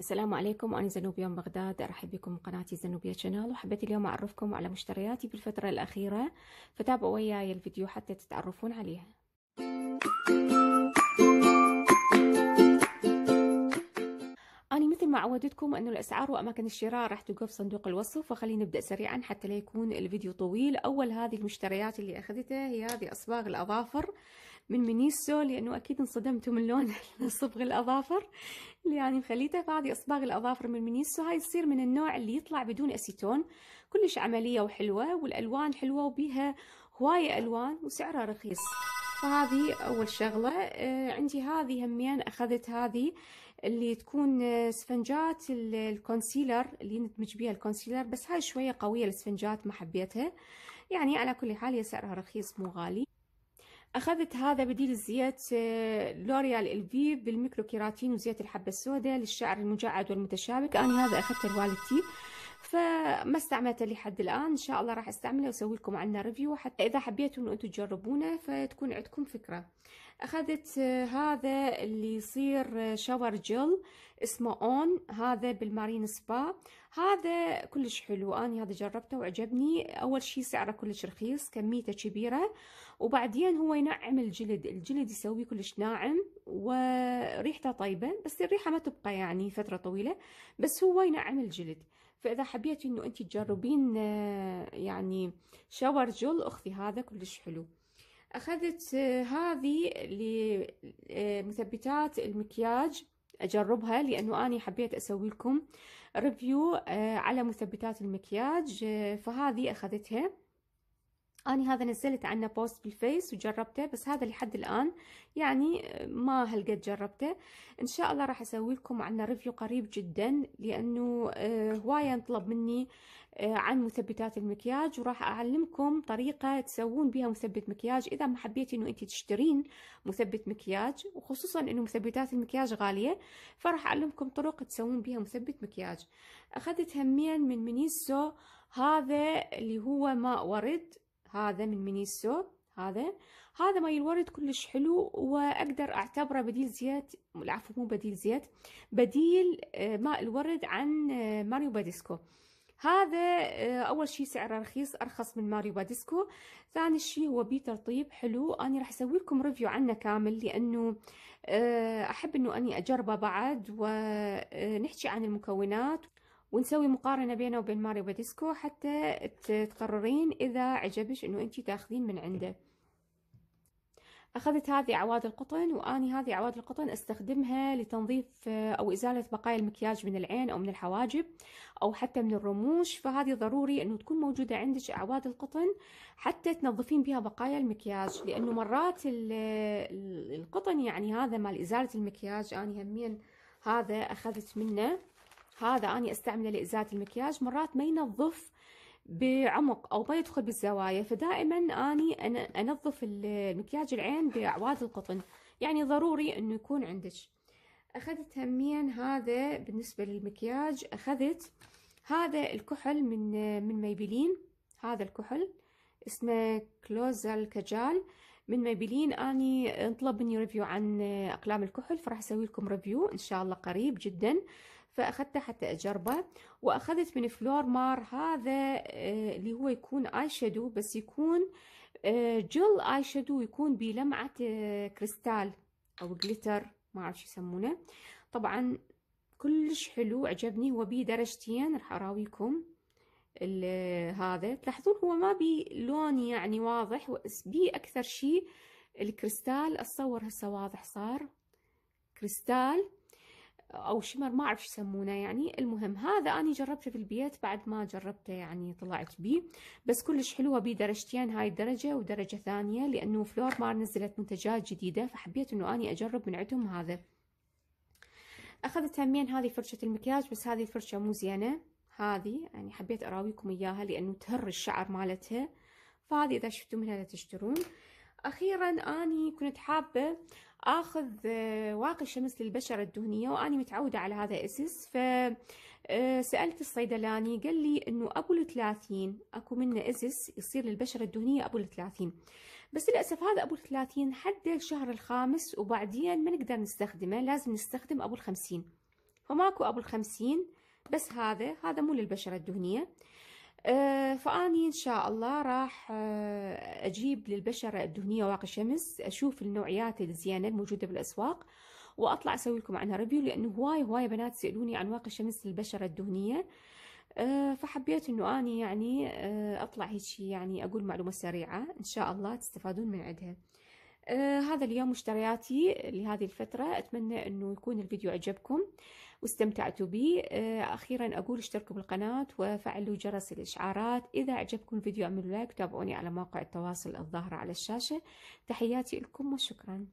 السلام عليكم أنا زنوبيا من بغداد أرحب بكم قناتي زنوبيا شانال وحبيت اليوم أعرفكم على مشترياتي بالفترة الأخيرة فتابعوا وياي الفيديو حتى تتعرفون عليها. أنا مثل ما عودتكم أنه الأسعار وأماكن الشراء راح توقف صندوق الوصف فخلينا نبدأ سريعا حتى لا يكون الفيديو طويل. أول هذه المشتريات اللي أخذتها هي هذه أصباغ الأظافر. من مينيسو لأنه أكيد انصدمتوا من لون صبغ الأظافر. اللي يعني مخليته فهذه أصباغ الأظافر من مينيسو. هاي تصير من النوع اللي يطلع بدون أسيتون. كلش عملية وحلوة والألوان حلوة وبيها هواية ألوان وسعرها رخيص. فهذه أول شغلة. آه عندي هذه همين أخذت هذه اللي تكون سفنجات ال concealer اللي ندمج بيها ال concealer. بس هاي شوية قوية السفنجات ما حبيتها. يعني على كل حال هي سعرها رخيص مو غالي. أخذت هذا بديل الزيت لوريال إلفي بال micro keratin وزيت الحبة السوداء للشعر المجعد والمتشابك. أنا هذا أخذته لوالدتي فما استعملته لحد الآن. إن شاء الله راح أستعمله وأسوي لكم عنه review حتى إذا حبيتوا إنه أنتم تجربونه فتكون عندكم فكرة. أخذت هذا اللي يصير shower gel اسمه اون هذا بال marine spa هذا كلش حلو. أنا هذا جربته وعجبني. أول شي سعره كلش رخيص كميته كبيرة. وبعدين هو ينعم الجلد. الجلد يسويه كلش ناعم وريحته طيبة بس الريحة ما تبقى يعني فترة طويلة بس هو ينعم الجلد. فإذا حبيتي إنه أنت تجربين يعني شاور جل أخذي هذا كلش حلو. أخذت هذه لمثبتات المكياج أجربها لأنه أنا حبيت أسوي لكم ريفيو على مثبتات المكياج فهذه أخذتها. أنا هذا نزلت عنه post بال Face وجربته بس هذا لحد الآن. يعني ما هالقد جربته. إن شاء الله راح أسوي لكم عنه review قريب جدا لأنه هواية انطلب مني عن مثبتات المكياج وراح أعلمكم طريقة تسوون بها مثبت مكياج. إذا ما حبيتي إنه أنت تشترين مثبت مكياج وخصوصا إنه مثبتات المكياج غالية فراح أعلمكم طرق تسوون بها مثبت مكياج. أخذت همين من مينيسو هذا اللي هو ماء ورد. هذا من مينيسو هذا. هذا ماي الورد كلش حلو وأقدر أعتبره بديل زيت العفو مو بديل زيت بديل ماء الورد عن ماريو باديسكو. هذا أول شيء سعره رخيص أرخص من ماريو باديسكو. ثاني شيء هو بيه ترطيب حلو. أنا راح أسوي لكم review عنه كامل لأنه أحب إنه أني أجربه بعد ونحكي عن المكونات. ونسوي مقارنة بينه وبين ماريو باديسكو حتى تقررين إذا عجبش إنه أنتي تاخذين من عنده. أخذت هذه عواد القطن وأني هذه عواد القطن أستخدمها لتنظيف أو إزالة بقايا المكياج من العين أو من الحواجب أو حتى من الرموش. فهذه ضروري أنه تكون موجودة عندك عواد القطن حتى تنظفين بها بقايا المكياج. لأنه مرات القطن يعني هذا مال إزالة المكياج أنا همين هذا أخذت منه. هذا أنا أستعمله لإزالة المكياج مرات ما ينظف بعمق أو ما يدخل بالزوايا فدائما أني أنظف المكياج العين بأعواد القطن يعني ضروري أنه يكون عندك. أخذت همين هذا بالنسبة للمكياج أخذت هذا الكحل من من ميبلين هذا الكحل اسمه Colossal Kajal. من ميبلين أني انطلب مني review عن أقلام الكحل فراح أسوي لكم review إن شاء الله قريب جدا. فاخذته حتى اجربه وأخذت من فلور مار هذا اللي هو يكون eye shadow بس يكون gel eye shadow يكون بلمعة كريستال أو glitter ما أعرف شو يسمونه. طبعا كلش حلو عجبني. هو بيه درجتين راح أراويكم هذا. تلاحظون هو ما بي لون يعني واضح بي أكثر شيء الكريستال. أتصور هسه واضح صار. كريستال. أو shimmer ما أعرف يسمونه يعني. المهم هذا أني جربته في البيت بعد ما جربته يعني طلعت بيه. بس كلش حلوة بيه درجتين هاي الدرجة ودرجة ثانية لأنه فلور مار نزلت منتجات جديدة فحبيت إنه أني أجرب من عندهم هذا. اخذت همين هذه فرشة المكياج بس هذه الفرشة مو زينة. هذه يعني حبيت أراويكم إياها لأنه تهر الشعر مالتها. فهذه إذا شفتوا منها لا تشترون. أخيرا أني كنت حابة آخذ واقي شمس للبشرة الدهنية وأني متعودة على هذا اسس ف سألت الصيدلاني قال لي إنه أبو الثلاثين أكو منه أسس يصير للبشرة الدهنية أبو الثلاثين. بس للأسف هذا أبو الثلاثين حد الشهر الخامس وبعدين ما نقدر نستخدمه لازم نستخدم أبو الخمسين. فماكو أبو الخمسين بس هذا هذا مو للبشرة الدهنية. آه، فأني إن شاء الله راح آه، أجيب للبشرة الدهنية واقي شمس أشوف النوعيات الزينة الموجودة بالأسواق وأطلع أسوي لكم عنها review لأنه هواي هواي بنات سألوني عن واقي شمس للبشرة الدهنية. آه، فحبيت إنه أني يعني أطلع هيك يعني أقول معلومة سريعة إن شاء الله تستفادون من عندها. هذا اليوم مشترياتي لهذه الفترة أتمنى أنه يكون الفيديو عجبكم واستمتعتوا به. آه أخيرا أقول اشتركوا بالقناة وفعلوا جرس الإشعارات. إذا عجبكم الفيديو اعملوا لايك وتابعوني على مواقع التواصل الظاهرة على الشاشة. تحياتي لكم وشكرا.